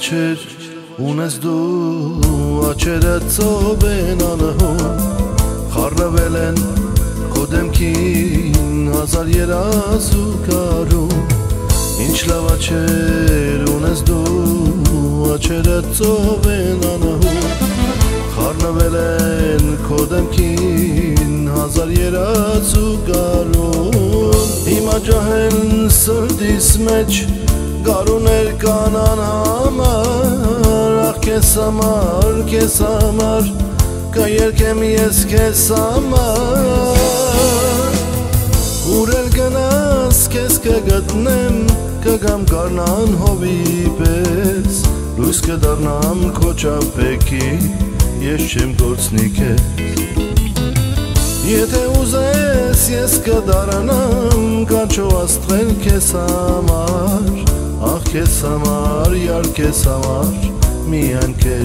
աչեր ունես դու աչերը ծով են անհուն խառնվել են քո դեմքին հազար երազու կարում ինչ լավ աչեր ունես դու աչերը ծով են անհուն խառնվել են քո դեմքին հազար երազու կարում հիմա ջահել սրտիս մեջ Գարուներ կանան կեզ համար, կեզ համար Կայերքեմ ես կեզ համար Ուրել գնաս կեզ կգտնեմ Կգամ կարնան հովի պես Լույս կդարնամ քո ճապեքի Ես չեմ գործնի կեզ Եթե ուզես ես կդարանամ Կանչո աստղել կեզ համար Ախ քեզ համար, յար քեզ համար,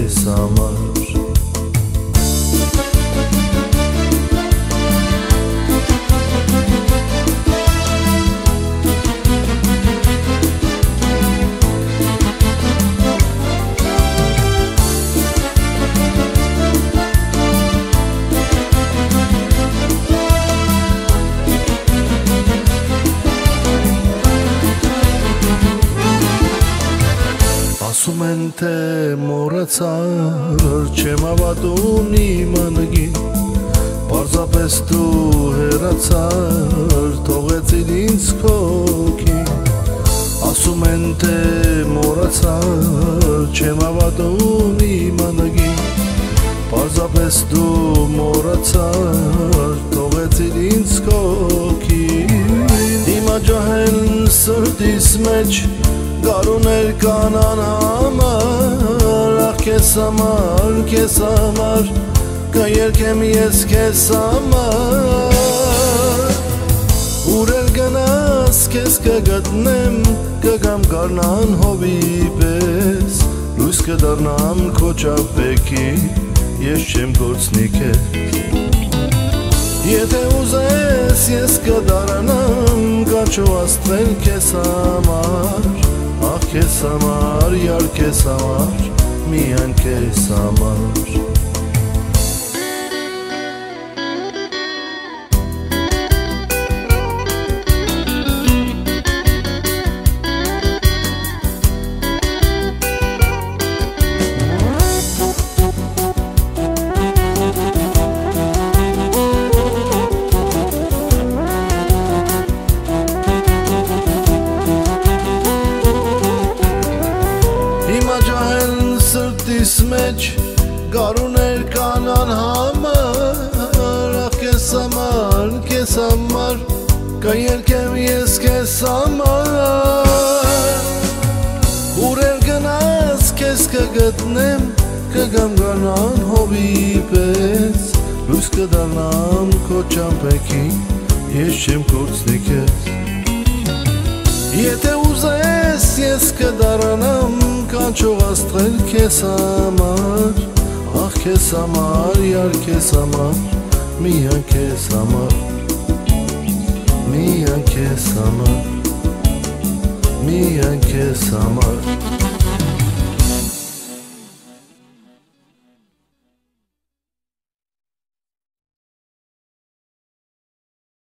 samar Ասում են թե մորացար չեմ ավատուն իմ անգին Պարզապես դու հերացար թողեցիր ինձ քոքին Ասում են թե մորացար չեմ ավատուն իմ անգին Պարզապես դու մորացար թողեցիր ինձ քոքին Հիմա ջահել սրտիս մեջ Գարուներ կանան համար Ախ կեզ համար, կեզ համար Կայերքեմ ես կեզ համար Ուրել գնաս կեզ կգտնեմ Կգամ կարնան հովի պես Լույս կդարնամ քո ճապեքի Ես չեմ գործնի կեզ Եթե ուզես ես կդարանամ Կանչո աստվել կեզ համար Ախ քեզ համար, յար քեզ համար, միայն քեզ համար սրտիս գարուներ կանան համար ախ քեզ համար քեզ համար կերկեմ ես քեզ համար ուրեր գնաս քեզ կգտնեմ կգամ գանան հովի պես լույս կդառնամ քո ճամփեքին ես չեմ կորցնի քեզ Եթե ուզես ես կդարանամ կանչող աստղել քեզ համար Ախ քեզ համար, յար քեզ համար, միան քեզ համար